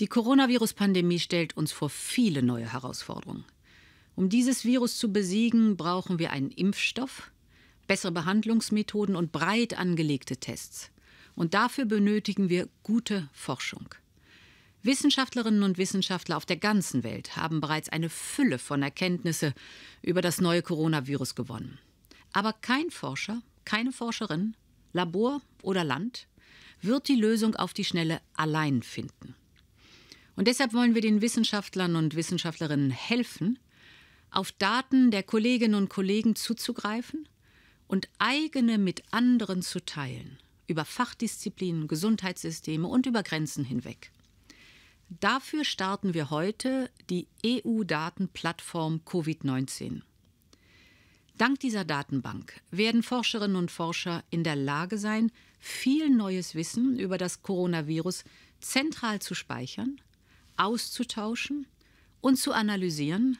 Die Coronavirus-Pandemie stellt uns vor viele neue Herausforderungen. Um dieses Virus zu besiegen, brauchen wir einen Impfstoff, bessere Behandlungsmethoden und breit angelegte Tests. Und dafür benötigen wir gute Forschung. Wissenschaftlerinnen und Wissenschaftler auf der ganzen Welt haben bereits eine Fülle von Erkenntnisse über das neue Coronavirus gewonnen. Aber kein Forscher, keine Forscherin, Labor oder Land wird die Lösung auf die Schnelle allein finden. Und deshalb wollen wir den Wissenschaftlern und Wissenschaftlerinnen helfen, auf Daten der Kolleginnen und Kollegen zuzugreifen und eigene mit anderen zu teilen, über Fachdisziplinen, Gesundheitssysteme und über Grenzen hinweg. Dafür starten wir heute die EU-Datenplattform Covid-19. Dank dieser Datenbank werden Forscherinnen und Forscher in der Lage sein, viel neues Wissen über das Coronavirus zentral zu speichern, auszutauschen und zu analysieren,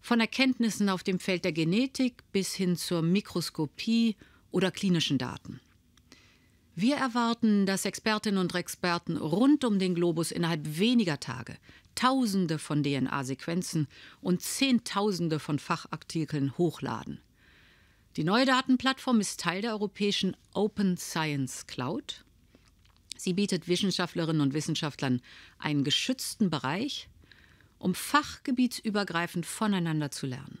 von Erkenntnissen auf dem Feld der Genetik bis hin zur Mikroskopie oder klinischen Daten. Wir erwarten, dass Expertinnen und Experten rund um den Globus innerhalb weniger Tage Tausende von DNA-Sequenzen und Zehntausende von Fachartikeln hochladen. Die neue Datenplattform ist Teil der europäischen Open Science Cloud. Sie bietet Wissenschaftlerinnen und Wissenschaftlern einen geschützten Bereich, um fachgebietsübergreifend voneinander zu lernen.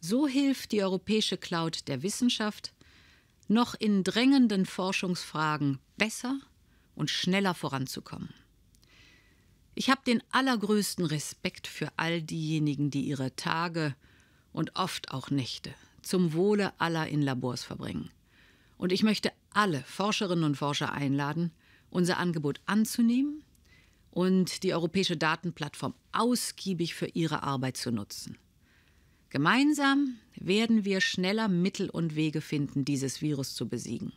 So hilft die europäische Cloud der Wissenschaft, noch in drängenden Forschungsfragen besser und schneller voranzukommen. Ich habe den allergrößten Respekt für all diejenigen, die ihre Tage und oft auch Nächte zum Wohle aller in Labors verbringen. Und ich möchte alle Forscherinnen und Forscher einladen, unser Angebot anzunehmen und die europäische Datenplattform ausgiebig für ihre Arbeit zu nutzen. Gemeinsam werden wir schneller Mittel und Wege finden, dieses Virus zu besiegen.